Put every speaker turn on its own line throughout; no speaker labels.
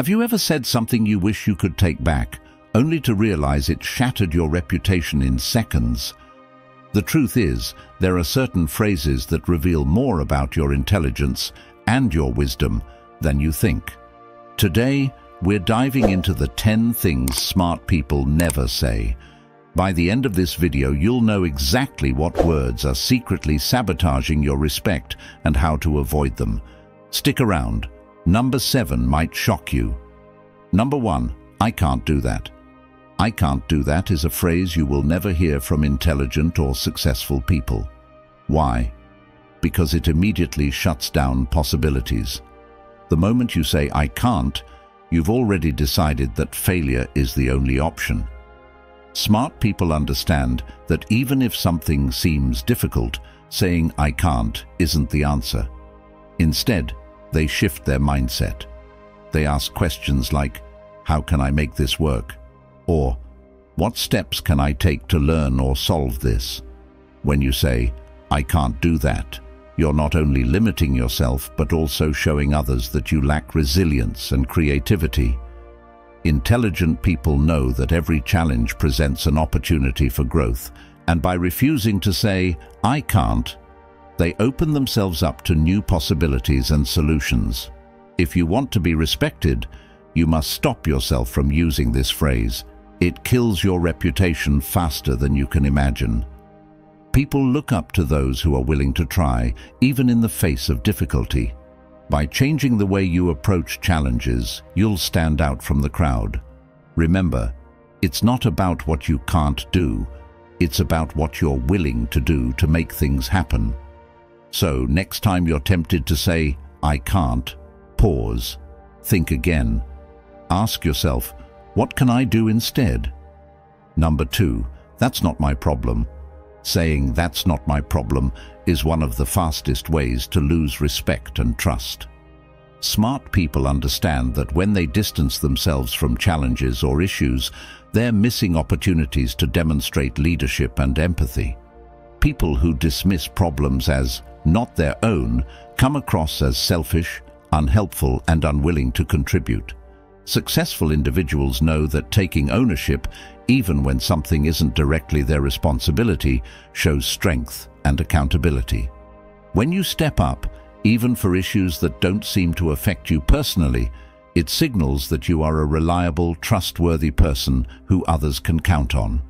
Have you ever said something you wish you could take back, only to realize it shattered your reputation in seconds? The truth is, there are certain phrases that reveal more about your intelligence and your wisdom than you think. Today, we're diving into the 10 things smart people never say. By the end of this video, you'll know exactly what words are secretly sabotaging your respect and how to avoid them. Stick around. Number 7 might shock you. Number 1. I can't do that. I can't do that is a phrase you will never hear from intelligent or successful people. Why? Because it immediately shuts down possibilities. The moment you say, I can't, you've already decided that failure is the only option. Smart people understand that even if something seems difficult, saying I can't isn't the answer. Instead, they shift their mindset. They ask questions like, how can I make this work? Or, what steps can I take to learn or solve this? When you say, I can't do that, you're not only limiting yourself, but also showing others that you lack resilience and creativity. Intelligent people know that every challenge presents an opportunity for growth, and by refusing to say, I can't, they open themselves up to new possibilities and solutions. If you want to be respected, you must stop yourself from using this phrase. It kills your reputation faster than you can imagine. People look up to those who are willing to try, even in the face of difficulty. By changing the way you approach challenges, you'll stand out from the crowd. Remember, it's not about what you can't do, it's about what you're willing to do to make things happen. So next time you're tempted to say, I can't, pause, think again. Ask yourself, what can I do instead? Number two, that's not my problem. Saying that's not my problem is one of the fastest ways to lose respect and trust. Smart people understand that when they distance themselves from challenges or issues, they're missing opportunities to demonstrate leadership and empathy. People who dismiss problems as not their own come across as selfish, unhelpful and unwilling to contribute. Successful individuals know that taking ownership, even when something isn't directly their responsibility, shows strength and accountability. When you step up, even for issues that don't seem to affect you personally, it signals that you are a reliable, trustworthy person who others can count on.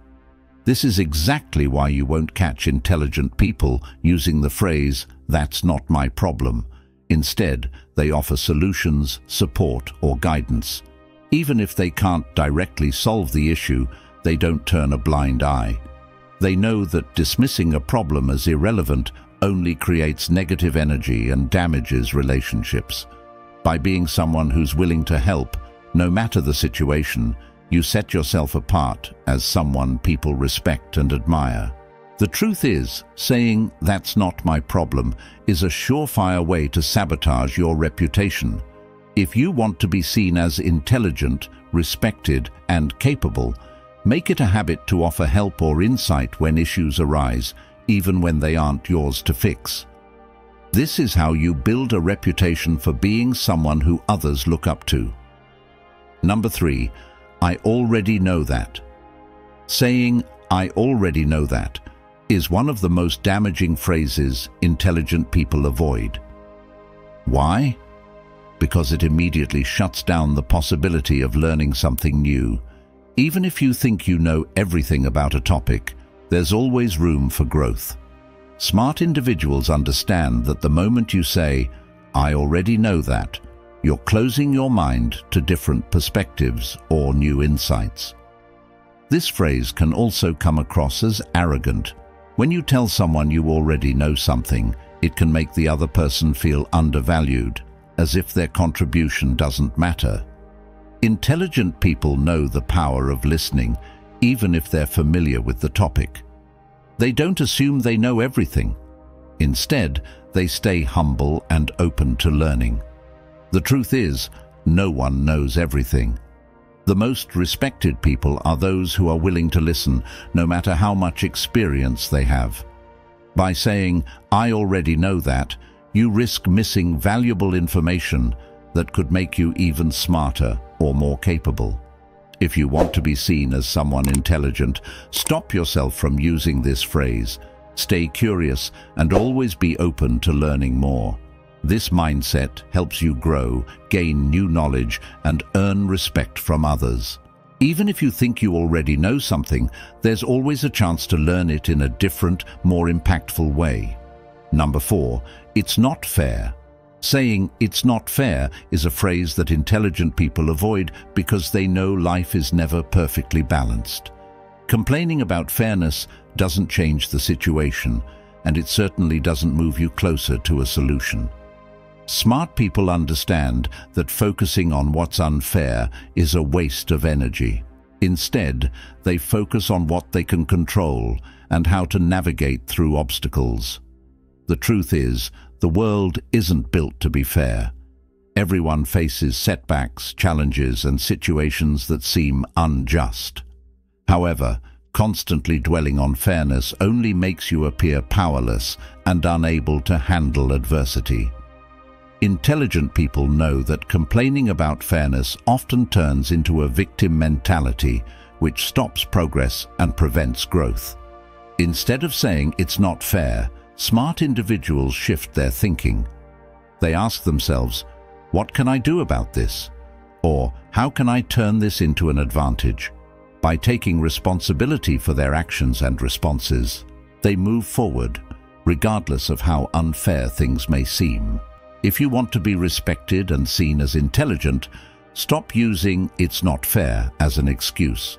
This is exactly why you won't catch intelligent people using the phrase, that's not my problem. Instead, they offer solutions, support or guidance. Even if they can't directly solve the issue, they don't turn a blind eye. They know that dismissing a problem as irrelevant only creates negative energy and damages relationships. By being someone who's willing to help, no matter the situation, you set yourself apart as someone people respect and admire. The truth is, saying, that's not my problem, is a surefire way to sabotage your reputation. If you want to be seen as intelligent, respected and capable, make it a habit to offer help or insight when issues arise, even when they aren't yours to fix. This is how you build a reputation for being someone who others look up to. Number three, I already know that. Saying, I already know that, is one of the most damaging phrases intelligent people avoid. Why? Because it immediately shuts down the possibility of learning something new. Even if you think you know everything about a topic, there's always room for growth. Smart individuals understand that the moment you say, I already know that, you're closing your mind to different perspectives or new insights. This phrase can also come across as arrogant. When you tell someone you already know something, it can make the other person feel undervalued, as if their contribution doesn't matter. Intelligent people know the power of listening even if they're familiar with the topic. They don't assume they know everything. Instead, they stay humble and open to learning. The truth is, no one knows everything. The most respected people are those who are willing to listen, no matter how much experience they have. By saying, I already know that, you risk missing valuable information that could make you even smarter or more capable. If you want to be seen as someone intelligent, stop yourself from using this phrase. Stay curious and always be open to learning more. This mindset helps you grow, gain new knowledge, and earn respect from others. Even if you think you already know something, there's always a chance to learn it in a different, more impactful way. Number four, it's not fair. Saying it's not fair is a phrase that intelligent people avoid because they know life is never perfectly balanced. Complaining about fairness doesn't change the situation, and it certainly doesn't move you closer to a solution. Smart people understand that focusing on what's unfair is a waste of energy. Instead, they focus on what they can control and how to navigate through obstacles. The truth is, the world isn't built to be fair. Everyone faces setbacks, challenges and situations that seem unjust. However, constantly dwelling on fairness only makes you appear powerless and unable to handle adversity. Intelligent people know that complaining about fairness often turns into a victim mentality which stops progress and prevents growth. Instead of saying it's not fair, smart individuals shift their thinking. They ask themselves, what can I do about this? Or how can I turn this into an advantage? By taking responsibility for their actions and responses, they move forward, regardless of how unfair things may seem. If you want to be respected and seen as intelligent, stop using it's not fair as an excuse.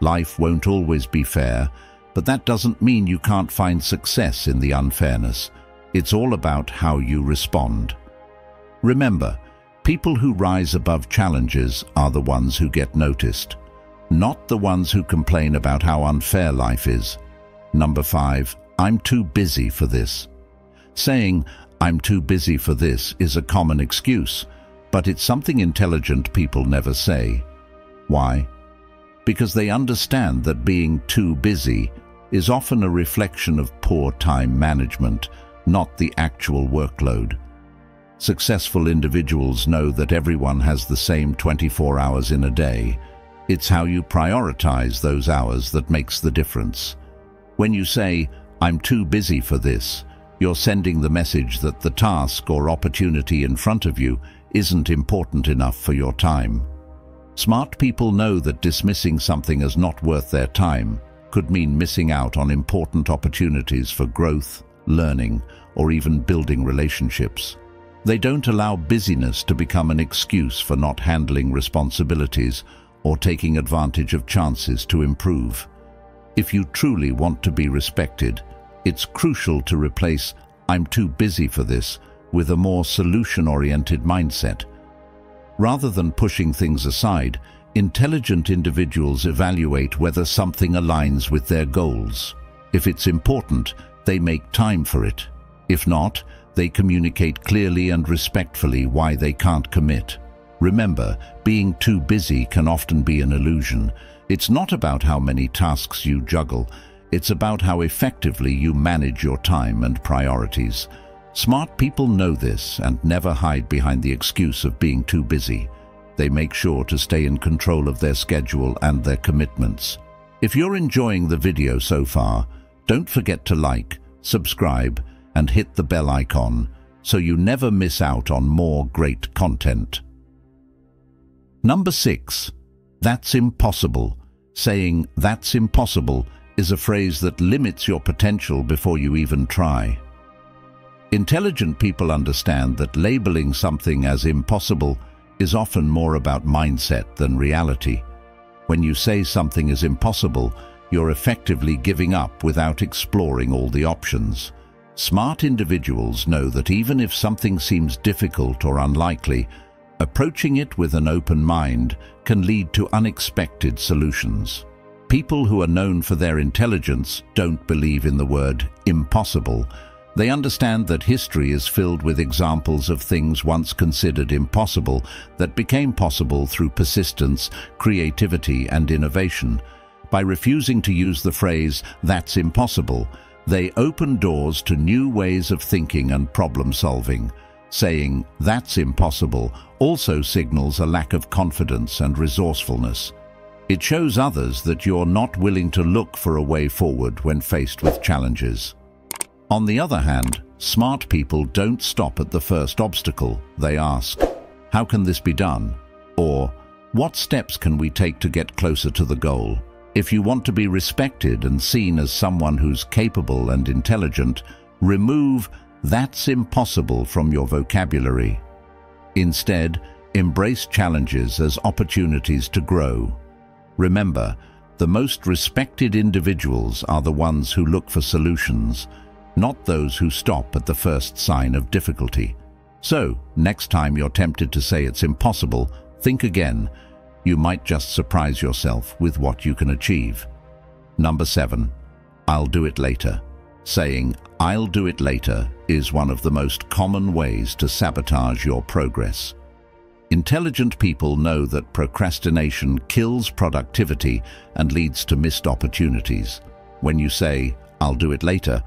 Life won't always be fair, but that doesn't mean you can't find success in the unfairness. It's all about how you respond. Remember, people who rise above challenges are the ones who get noticed, not the ones who complain about how unfair life is. Number five, I'm too busy for this. Saying, I'm too busy for this is a common excuse, but it's something intelligent people never say. Why? Because they understand that being too busy is often a reflection of poor time management, not the actual workload. Successful individuals know that everyone has the same 24 hours in a day. It's how you prioritize those hours that makes the difference. When you say, I'm too busy for this, you're sending the message that the task or opportunity in front of you isn't important enough for your time. Smart people know that dismissing something as not worth their time could mean missing out on important opportunities for growth, learning, or even building relationships. They don't allow busyness to become an excuse for not handling responsibilities or taking advantage of chances to improve. If you truly want to be respected, it's crucial to replace I'm too busy for this with a more solution-oriented mindset. Rather than pushing things aside, intelligent individuals evaluate whether something aligns with their goals. If it's important, they make time for it. If not, they communicate clearly and respectfully why they can't commit. Remember, being too busy can often be an illusion. It's not about how many tasks you juggle, it's about how effectively you manage your time and priorities. Smart people know this and never hide behind the excuse of being too busy. They make sure to stay in control of their schedule and their commitments. If you're enjoying the video so far, don't forget to like, subscribe, and hit the bell icon so you never miss out on more great content. Number 6. That's impossible. Saying that's impossible is a phrase that limits your potential before you even try. Intelligent people understand that labeling something as impossible is often more about mindset than reality. When you say something is impossible, you're effectively giving up without exploring all the options. Smart individuals know that even if something seems difficult or unlikely, approaching it with an open mind can lead to unexpected solutions. People who are known for their intelligence don't believe in the word impossible. They understand that history is filled with examples of things once considered impossible that became possible through persistence, creativity and innovation. By refusing to use the phrase, that's impossible, they open doors to new ways of thinking and problem solving. Saying, that's impossible, also signals a lack of confidence and resourcefulness. It shows others that you're not willing to look for a way forward when faced with challenges. On the other hand, smart people don't stop at the first obstacle. They ask, how can this be done? Or, what steps can we take to get closer to the goal? If you want to be respected and seen as someone who's capable and intelligent, remove that's impossible from your vocabulary. Instead, embrace challenges as opportunities to grow. Remember, the most respected individuals are the ones who look for solutions, not those who stop at the first sign of difficulty. So, next time you're tempted to say it's impossible, think again. You might just surprise yourself with what you can achieve. Number seven, I'll do it later. Saying, I'll do it later is one of the most common ways to sabotage your progress. Intelligent people know that procrastination kills productivity and leads to missed opportunities. When you say, I'll do it later,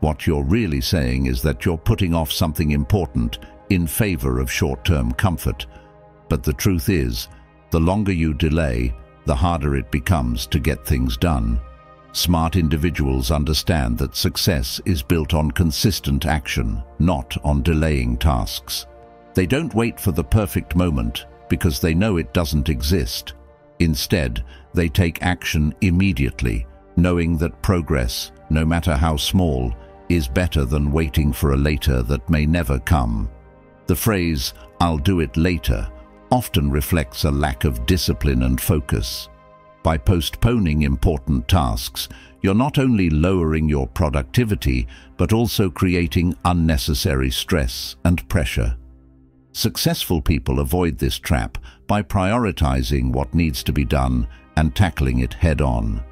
what you're really saying is that you're putting off something important in favor of short-term comfort. But the truth is, the longer you delay, the harder it becomes to get things done. Smart individuals understand that success is built on consistent action, not on delaying tasks. They don't wait for the perfect moment because they know it doesn't exist. Instead, they take action immediately, knowing that progress, no matter how small, is better than waiting for a later that may never come. The phrase, I'll do it later, often reflects a lack of discipline and focus. By postponing important tasks, you're not only lowering your productivity, but also creating unnecessary stress and pressure. Successful people avoid this trap by prioritizing what needs to be done and tackling it head-on.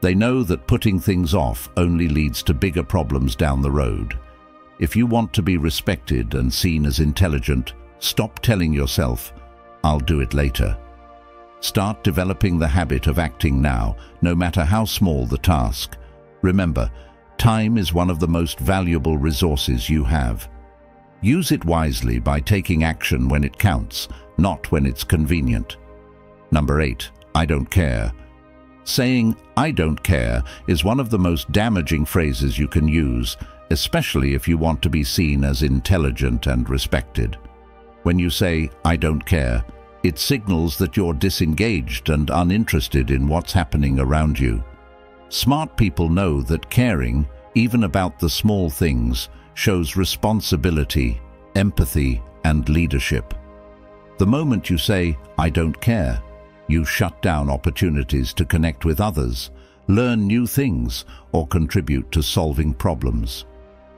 They know that putting things off only leads to bigger problems down the road. If you want to be respected and seen as intelligent, stop telling yourself, I'll do it later. Start developing the habit of acting now, no matter how small the task. Remember, time is one of the most valuable resources you have. Use it wisely by taking action when it counts, not when it's convenient. Number 8. I don't care. Saying, I don't care, is one of the most damaging phrases you can use, especially if you want to be seen as intelligent and respected. When you say, I don't care, it signals that you're disengaged and uninterested in what's happening around you. Smart people know that caring, even about the small things, shows responsibility, empathy, and leadership. The moment you say, I don't care, you shut down opportunities to connect with others, learn new things, or contribute to solving problems.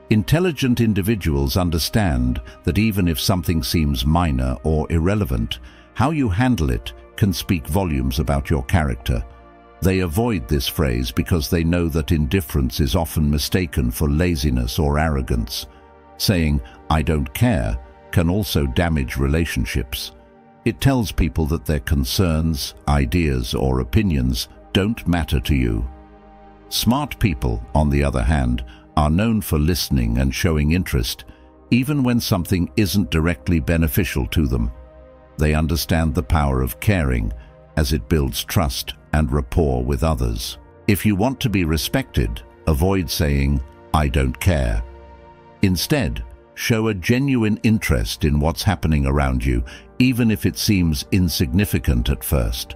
Intelligent individuals understand that even if something seems minor or irrelevant, how you handle it can speak volumes about your character. They avoid this phrase because they know that indifference is often mistaken for laziness or arrogance. Saying, I don't care, can also damage relationships. It tells people that their concerns, ideas or opinions don't matter to you. Smart people, on the other hand, are known for listening and showing interest, even when something isn't directly beneficial to them. They understand the power of caring as it builds trust and rapport with others. If you want to be respected, avoid saying, I don't care. Instead, show a genuine interest in what's happening around you, even if it seems insignificant at first.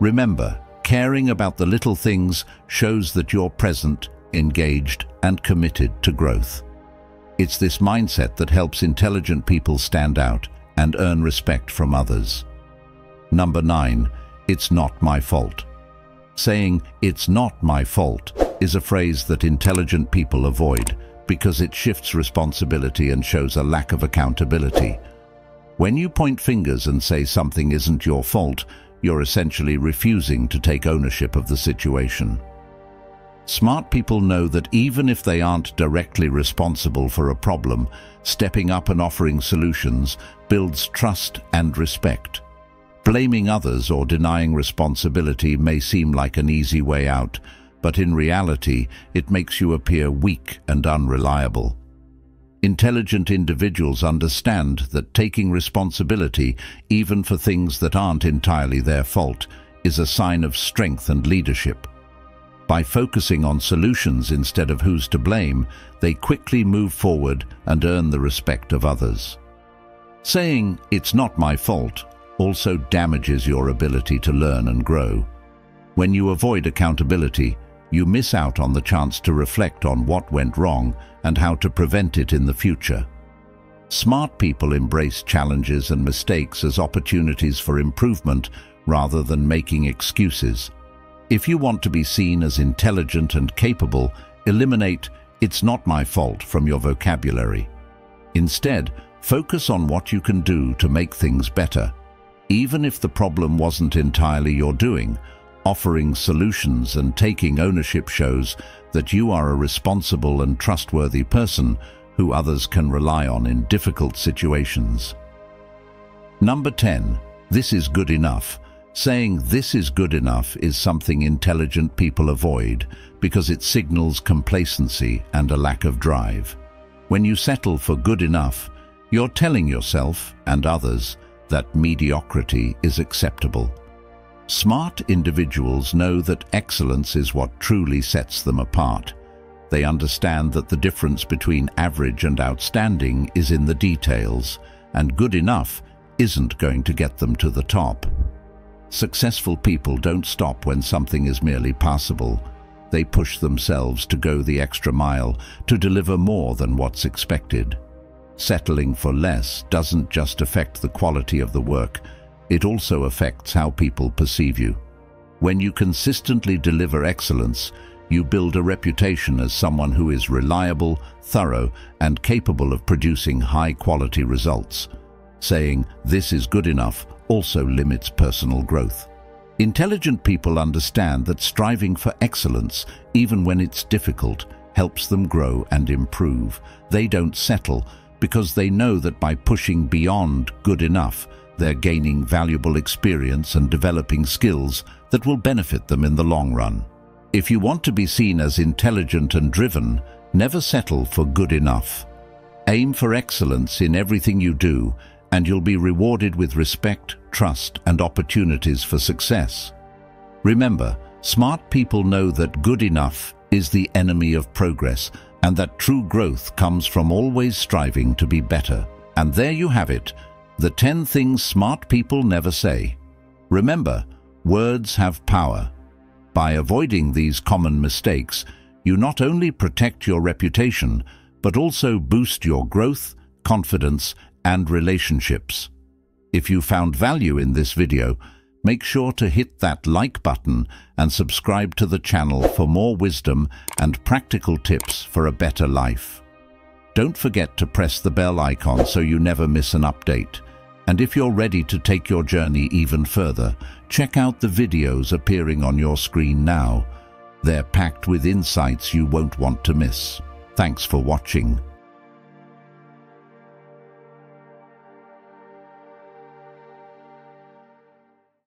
Remember, caring about the little things shows that you're present, engaged, and committed to growth. It's this mindset that helps intelligent people stand out and earn respect from others. Number 9. It's not my fault. Saying, it's not my fault, is a phrase that intelligent people avoid because it shifts responsibility and shows a lack of accountability. When you point fingers and say something isn't your fault, you're essentially refusing to take ownership of the situation. Smart people know that even if they aren't directly responsible for a problem, stepping up and offering solutions builds trust and respect. Blaming others or denying responsibility may seem like an easy way out, but in reality it makes you appear weak and unreliable. Intelligent individuals understand that taking responsibility, even for things that aren't entirely their fault, is a sign of strength and leadership. By focusing on solutions instead of who's to blame, they quickly move forward and earn the respect of others. Saying, it's not my fault, also damages your ability to learn and grow. When you avoid accountability, you miss out on the chance to reflect on what went wrong and how to prevent it in the future. Smart people embrace challenges and mistakes as opportunities for improvement rather than making excuses. If you want to be seen as intelligent and capable, eliminate it's not my fault from your vocabulary. Instead, focus on what you can do to make things better. Even if the problem wasn't entirely your doing, offering solutions and taking ownership shows that you are a responsible and trustworthy person who others can rely on in difficult situations. Number 10. This is good enough. Saying this is good enough is something intelligent people avoid because it signals complacency and a lack of drive. When you settle for good enough, you're telling yourself and others that mediocrity is acceptable. Smart individuals know that excellence is what truly sets them apart. They understand that the difference between average and outstanding is in the details, and good enough isn't going to get them to the top. Successful people don't stop when something is merely passable. They push themselves to go the extra mile, to deliver more than what's expected. Settling for less doesn't just affect the quality of the work, it also affects how people perceive you. When you consistently deliver excellence, you build a reputation as someone who is reliable, thorough, and capable of producing high-quality results. Saying, this is good enough, also limits personal growth. Intelligent people understand that striving for excellence, even when it's difficult, helps them grow and improve. They don't settle because they know that by pushing beyond good enough, they're gaining valuable experience and developing skills that will benefit them in the long run. If you want to be seen as intelligent and driven, never settle for good enough. Aim for excellence in everything you do, and you'll be rewarded with respect, trust, and opportunities for success. Remember, smart people know that good enough is the enemy of progress and that true growth comes from always striving to be better. And there you have it, the 10 things smart people never say. Remember, words have power. By avoiding these common mistakes, you not only protect your reputation, but also boost your growth, confidence, and relationships. If you found value in this video, make sure to hit that like button and subscribe to the channel for more wisdom and practical tips for a better life. Don't forget to press the bell icon so you never miss an update. And if you're ready to take your journey even further, check out the videos appearing on your screen now. They're packed with insights you won't want to miss. Thanks for watching.